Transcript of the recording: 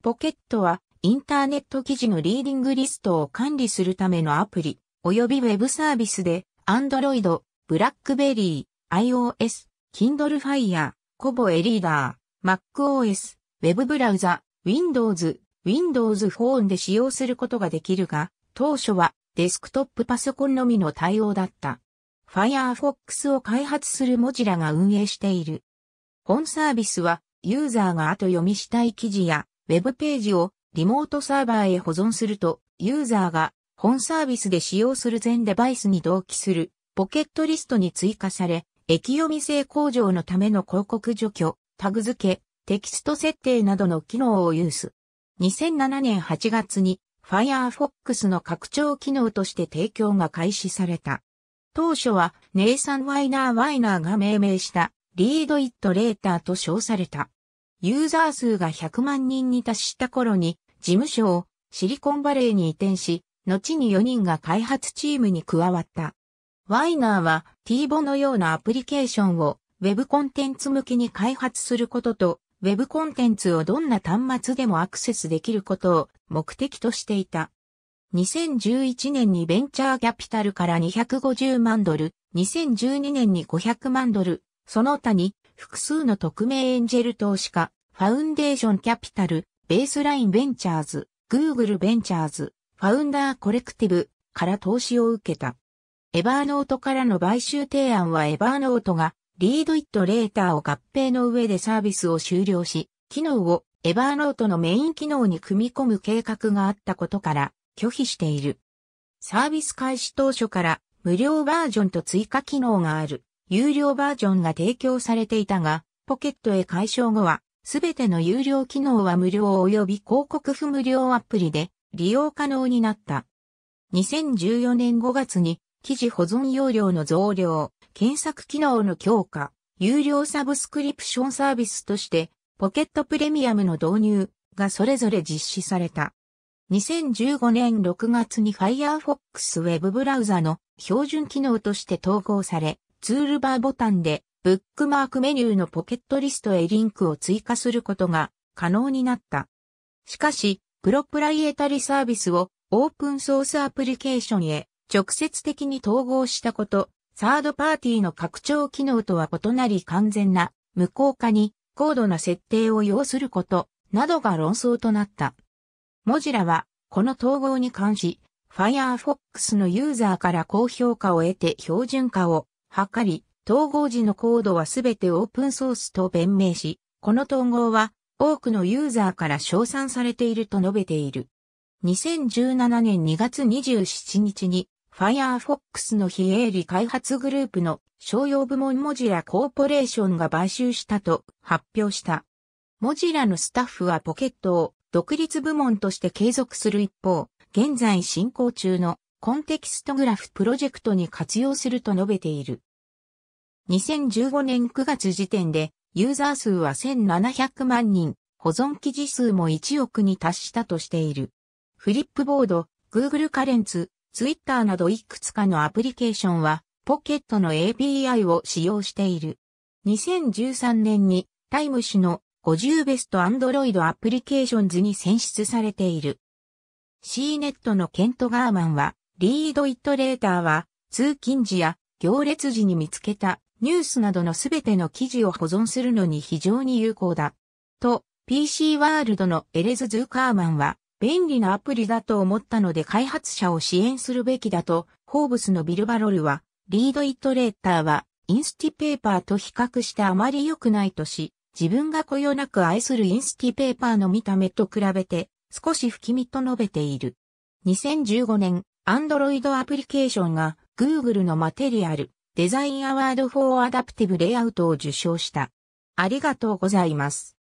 ポケットはインターネット記事のリーディングリストを管理するためのアプリ、及びウェブサービスで、Android、BlackBerry、iOS、Kindle Fire、Kobo eReader、MacOS、Web ブラウザ、Windows、Windows Phone で使用することができるが、当初はデスクトップパソコンのみの対応だった。Firefox を開発するモジラが運営している。本サービスはユーザーが後読みしたい記事やウェブページをリモートサーバーへ保存すると、ユーザーが本サービスで使用する全デバイスに同期するポケットリストに追加され、液読み性向上のための広告除去、タグ付け、テキスト設定などの機能を有す。2007年8月に Firefox の拡張機能として提供が開始された。当初はネイサン・ワイナー・ワイナーが命名したリード・イット・レーターと称された。ユーザー数が100万人に達した頃に、事務所をシリコンバレーに移転し、後に4人が開発チームに加わった。ワイナーは T-BO のようなアプリケーションを Web コンテンツ向けに開発することと、Web コンテンツをどんな端末でもアクセスできることを目的としていた。2011年にベンチャーキャピタルから250万ドル、2012年に500万ドル、その他に複数の匿名エンジェル投資家、 Foundation Capital、Baseline Ventures、Google Ventures、Founder Collective から投資を受けた。エバーノートからの買収提案はエバーノートが Read It Later を合併の上でサービスを終了し、機能をエバーノートのメイン機能に組み込む計画があったことから拒否している。サービス開始当初から無料バージョンと追加機能がある。有料バージョンが提供されていたが、ポケットへ解消後は、すべての有料機能は無料及び広告不無料アプリで利用可能になった。2014年5月に記事保存容量の増量、検索機能の強化、有料サブスクリプションサービスとしてポケットプレミアムの導入がそれぞれ実施された。2015年6月に Firefox Web ブラウザの標準機能として統合され、ツールバーボタンでブックマークメニューのポケットリストへリンクを追加することが可能になった。しかし、プロプライエタリサービスをオープンソースアプリケーションへ直接的に統合したこと、サードパーティーの拡張機能とは異なり完全な無効化に高度な設定を要することなどが論争となった。モジラはこの統合に関し、Firefox のユーザーから高評価を得て標準化を図り、統合時のコードはすべてオープンソースと弁明し、この統合は多くのユーザーから称賛されていると述べている。2017年2月27日に Firefox の非営利開発グループの商用部門モジラコーポレーションが買収したと発表した。モジラのスタッフはポケットを独立部門として継続する一方、現在進行中のコンテキストグラフプロジェクトに活用すると述べている。2015年9月時点でユーザー数は1700万人、保存記事数も1億に達したとしている。フリップボード、Google カレンツ、Twitter などいくつかのアプリケーションはポケットの API を使用している。2013年にタイム誌の50ベスト Android アプリケーションズに選出されている。CNET のケント・ガーマンは、リード・イット・レーターは、通勤時や行列時に見つけたニュースなどのすべての記事を保存するのに非常に有効だ。と、PC ワールドのエレズ・ズーカーマンは、便利なアプリだと思ったので開発者を支援するべきだと、ホーブスのビルバロルは、リード・イット・レーターは、インスティペーパーと比較してあまり良くないとし、自分がこよなく愛する Instapaper の見た目と比べて、少し不気味と述べている。2015年、Android アプリケーションが Google の Material Design Award for Adaptive Layout を受賞した。ありがとうございます。